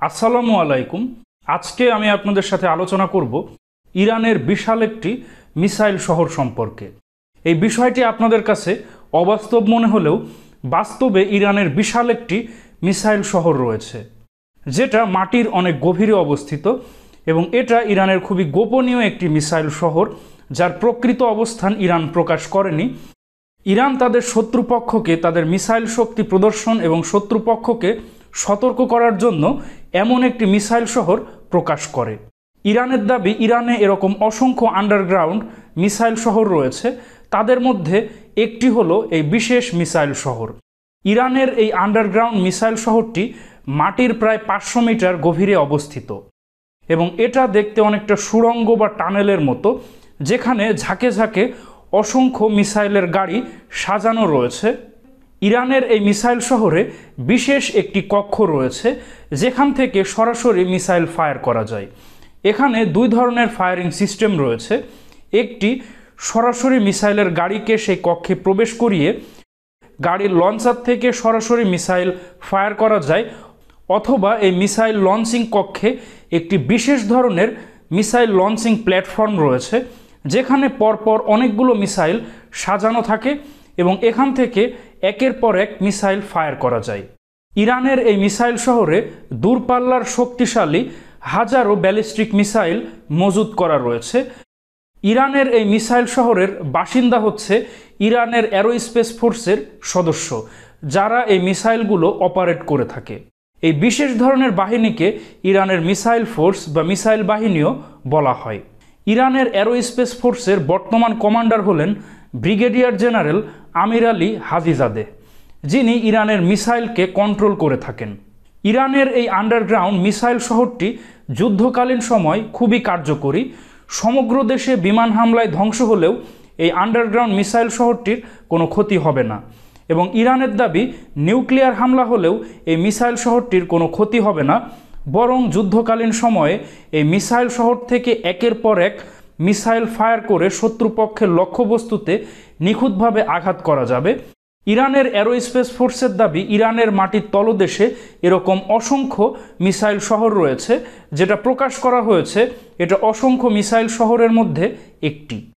আসসালামু আলাইকুম। আজকে আমি আপনাদের সাথে আলোচনা করব ইরানের বিশাল একটি মিসাইল শহর সম্পর্কে। এই বিষয়টি আপনাদের কাছে অবাস্তব মনে হলেও বাস্তবে ইরানের বিশাল একটি মিসাইল শহর রয়েছে, যেটা মাটির অনেক গভীরে অবস্থিত এবং এটা ইরানের খুবই গোপনীয় একটি মিসাইল শহর, যার প্রকৃত অবস্থান ইরান প্রকাশ করেনি। ইরান তাদের শত্রুপক্ষকে, তাদের মিসাইল শক্তি প্রদর্শন এবং শত্রুপক্ষকে সতর্ক করার জন্য এমন একটি মিসাইল শহর প্রকাশ করে। ইরানের দাবি, ইরানে এরকম অসংখ্য আন্ডারগ্রাউন্ড মিসাইল শহর রয়েছে। তাদের মধ্যে একটি হলো এই বিশেষ মিসাইল শহর। ইরানের এই আন্ডারগ্রাউন্ড মিসাইল শহরটি মাটির প্রায় পাঁচশো মিটার গভীরে অবস্থিত এবং এটা দেখতে অনেকটা সুড়ঙ্গ বা টানেলের মতো, যেখানে ঝাঁকে ঝাঁকে অসংখ্য মিসাইলের গাড়ি সাজানো রয়েছে। ইরানের এই মিসাইল শহরে বিশেষ একটি কক্ষ রয়েছে, যেখান থেকে সরাসরি মিসাইল ফায়ার করা যায়। এখানে দুই ধরনের ফায়ারিং সিস্টেম রয়েছে। একটি সরাসরি মিসাইলের গাড়িকে সেই কক্ষে প্রবেশ করিয়ে গাড়ির লঞ্চার থেকে সরাসরি মিসাইল ফায়ার করা যায়, অথবা এই মিসাইল লঞ্চিং কক্ষে একটি বিশেষ ধরনের মিসাইল লঞ্চিং প্ল্যাটফর্ম রয়েছে, যেখানে পরপর অনেকগুলো মিসাইল সাজানো থাকে এবং এখান থেকে একের পর এক মিসাইল ফায়ার করা যায়। ইরানের এই মিসাইল শহরে দূরপাল্লার শক্তিশালী হাজারো ব্যালিস্টিক মিসাইল মজুদ করা রয়েছে। ইরানের এই মিসাইল শহরের বাসিন্দা হচ্ছে ইরানের অ্যারোস্পেস ফোর্সের সদস্য, যারা এই মিসাইলগুলো অপারেট করে থাকে। এই বিশেষ ধরনের বাহিনীকে ইরানের মিসাইল ফোর্স বা মিসাইল বাহিনীও বলা হয়। ইরানের অ্যারোস্পেস ফোর্সের বর্তমান কমান্ডার হলেন brigadier general Amir Ali Hajizadeh যিনি ইরানের মিসাইলকে কন্ট্রোল করে থাকেন। ইরানের এই আন্ডারগ্রাউন্ড মিসাইল শহরটি যুদ্ধকালীন সময় খুবই কার্যকরী। সমগ্র দেশে বিমান হামলায় ধ্বংস হলেও এই আন্ডারগ্রাউন্ড মিসাইল শহরটির কোনো ক্ষতি হবে না এবং ইরানের দাবি, নিউক্লিয়ার হামলা হলেও এই মিসাইল শহরটির কোনো ক্ষতি হবে না, বরং যুদ্ধকালীন সময়ে এই মিসাইল শহর থেকে একের পর এক মিসাইল ফায়ার করে শত্রুপক্ষের লক্ষ্যবস্তুতে নিখুঁতভাবে আঘাত করা যাবে। ইরানের অ্যারোস্পেস ফোর্সের দাবি, ইরানের মাটির তলদেশে এরকম অসংখ্য মিসাইল শহর রয়েছে, যেটা প্রকাশ করা হয়েছে। এটা অসংখ্য মিসাইল শহরের মধ্যে একটি।